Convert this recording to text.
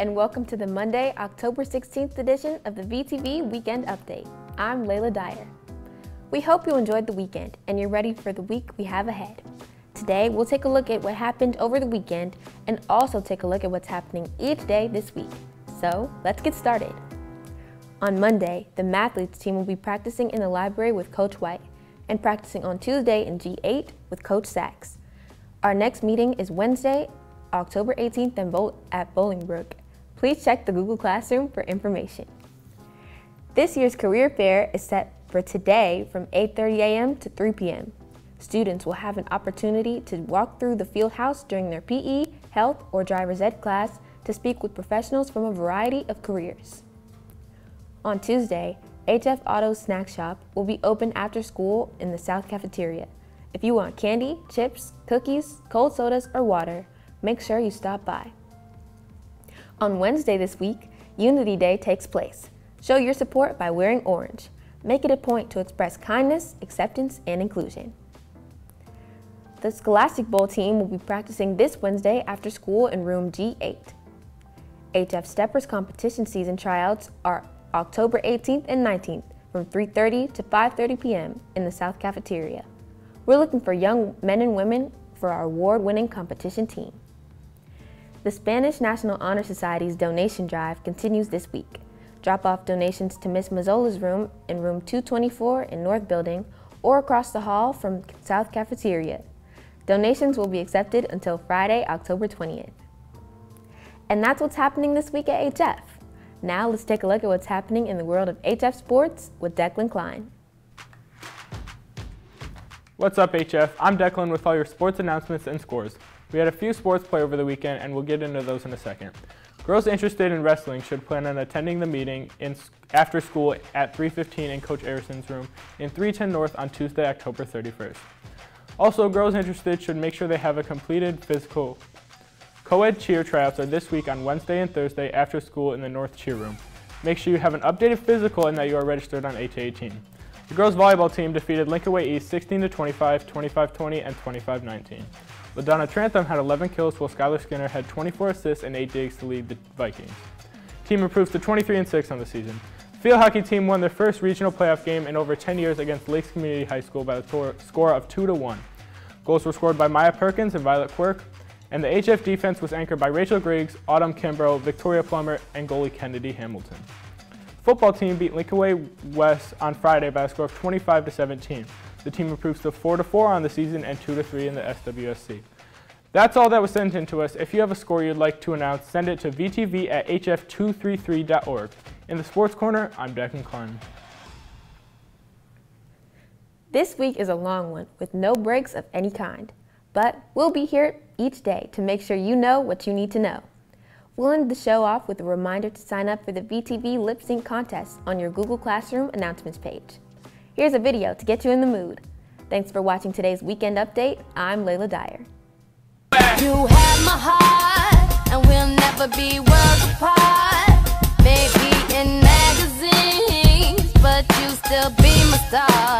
and welcome to the Monday, October 16th edition of the VTV Weekend Update. I'm Layla Dyer. We hope you enjoyed the weekend and you're ready for the week we have ahead. Today, we'll take a look at what happened over the weekend and also take a look at what's happening each day this week. So, let's get started. On Monday, the Mathletes team will be practicing in the library with Coach White and practicing on Tuesday in G8 with Coach Sachs. Our next meeting is Wednesday October 18th at Bolingbrook. Please check the Google Classroom for information. This year's career fair is set for today from 8.30 a.m. to 3 p.m. Students will have an opportunity to walk through the field house during their PE, health, or driver's ed class to speak with professionals from a variety of careers. On Tuesday, HF Auto Snack Shop will be open after school in the South Cafeteria. If you want candy, chips, cookies, cold sodas, or water, make sure you stop by. On Wednesday this week, Unity Day takes place. Show your support by wearing orange. Make it a point to express kindness, acceptance, and inclusion. The Scholastic Bowl team will be practicing this Wednesday after school in room G8. HF Steppers competition season tryouts are October 18th and 19th from 3.30 to 5.30 p.m. in the South Cafeteria. We're looking for young men and women for our award-winning competition team. The Spanish National Honor Society's donation drive continues this week. Drop off donations to Miss Mazzola's room in room 224 in North Building or across the hall from South Cafeteria. Donations will be accepted until Friday, October 20th. And that's what's happening this week at HF. Now let's take a look at what's happening in the world of HF sports with Declan Klein. What's up HF? I'm Declan with all your sports announcements and scores. We had a few sports play over the weekend and we'll get into those in a second. Girls interested in wrestling should plan on attending the meeting in, after school at 3.15 in Coach Arison's room in 310 North on Tuesday, October 31st. Also, girls interested should make sure they have a completed physical. Co-ed cheer tryouts are this week on Wednesday and Thursday after school in the North Cheer Room. Make sure you have an updated physical and that you are registered on HA18. The girls volleyball team defeated Lincoln-Way East 16-25, 25 20, and 25 19. LaDonna Trantham had 11 kills while Skylar Skinner had 24 assists and 8 digs to lead the Vikings. Team improves to 23-6 on the season. Field hockey team won their first regional playoff game in over 10 years against Lakes Community High School by the score of 2 to 1. Goals were scored by Maya Perkins and Violet Quirk, and the HF defense was anchored by Rachel Griggs, Autumn Kimbrough, Victoria Plummer, and goalie Kennedy Hamilton. Football team beat Lincoln-Way West on Friday by a score of 25 to 17. The team improves to 4 to 4 on the season and 2 to 3 in the SWSC. That's all that was sent in to us. If you have a score you'd like to announce, send it to vtv at hf233.org. In the Sports Corner, I'm Declan Klein. This week is a long one with no breaks of any kind, but we'll be here each day to make sure you know what you need to know. We'll end the show off with a reminder to sign up for the VTV Lip Sync contest on your Google Classroom announcements page. Here's a video to get you in the mood. Thanks for watching today's Weekend Update. I'm Layla Dyer. You have my heart, and we'll never be worlds apart. Maybe in magazines, but you still be my star.